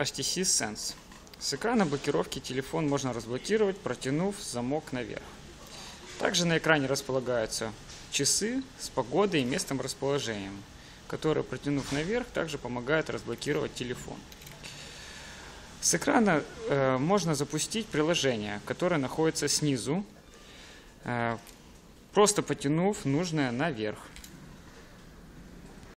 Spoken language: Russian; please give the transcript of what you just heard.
HTC Sense. С экрана блокировки телефон можно разблокировать, протянув замок наверх. Также на экране располагаются часы с погодой и местом расположением, которые, протянув наверх, также помогают разблокировать телефон. С экрана э, можно запустить приложение, которое находится снизу, э, просто потянув нужное наверх.